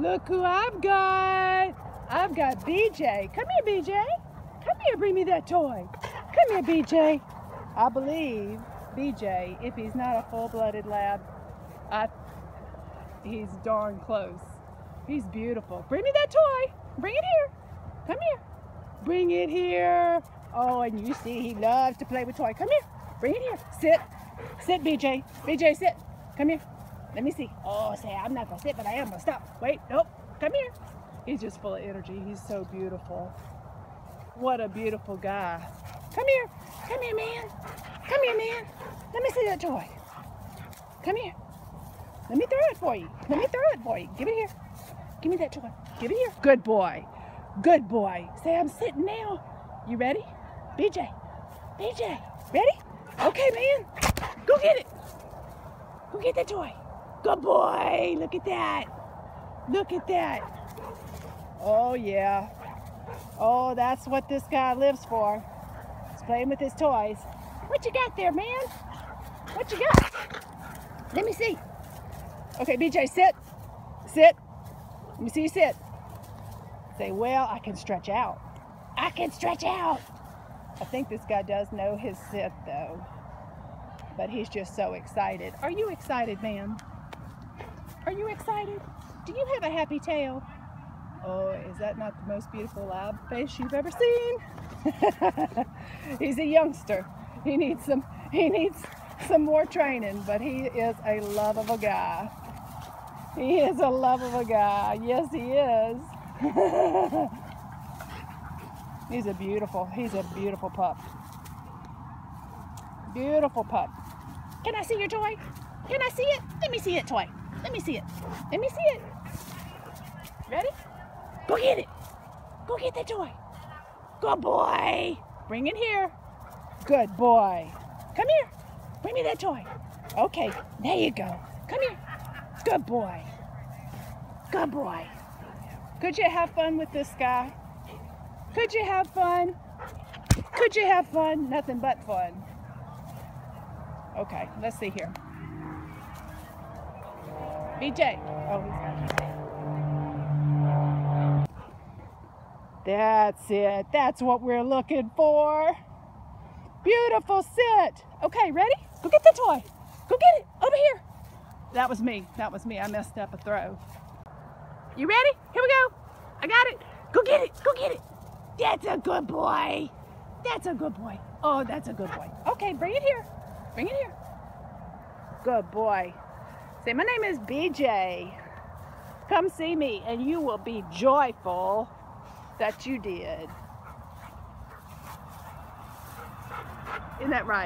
Look who I've got. I've got BJ. Come here, BJ. Come here, bring me that toy. Come here, BJ. I believe BJ, if he's not a full-blooded lab, I, he's darn close. He's beautiful. Bring me that toy. Bring it here. Come here. Bring it here. Oh, and you see he loves to play with toy. Come here. Bring it here. Sit. Sit, BJ. BJ, sit. Come here. Let me see. Oh, say, I'm not gonna sit, but I am gonna stop. Wait, nope. Come here. He's just full of energy. He's so beautiful. What a beautiful guy. Come here. Come here, man. Come here, man. Let me see that toy. Come here. Let me throw it for you. Let me throw it for you. Give it here. Give me that toy. Give it here. Good boy. Good boy. Say, I'm sitting now. You ready? BJ. BJ. Ready? Okay, man. Go get it. Go get that toy. Good boy. Look at that. Look at that. Oh, yeah. Oh, that's what this guy lives for. He's playing with his toys. What you got there, man? What you got? Let me see. Okay, BJ, sit. Sit. Let me see you sit. Say, well, I can stretch out. I can stretch out. I think this guy does know his sit, though. But he's just so excited. Are you excited, man? Are you excited? Do you have a happy tail? Oh, is that not the most beautiful lab face you've ever seen? he's a youngster. He needs some he needs some more training, but he is a love of a guy. He is a love of a guy. Yes, he is. he's a beautiful, he's a beautiful pup. Beautiful pup. Can I see your toy? Can I see it? Let me see it, toy. Let me see it. Let me see it. Ready? Go get it. Go get that toy. Good boy. Bring it here. Good boy. Come here. Bring me that toy. Okay, there you go. Come here. Good boy. Good boy. Could you have fun with this guy? Could you have fun? Could you have fun? Nothing but fun. Okay, let's see here. BJ. Oh. That's it. That's what we're looking for. Beautiful sit. Okay, ready? Go get the toy. Go get it. Over here. That was me. That was me. I messed up a throw. You ready? Here we go. I got it. Go get it. Go get it. That's a good boy. That's a good boy. Oh, that's a good boy. Okay, bring it here. Bring it here. Good boy. Say, my name is BJ. Come see me and you will be joyful that you did. Isn't that right?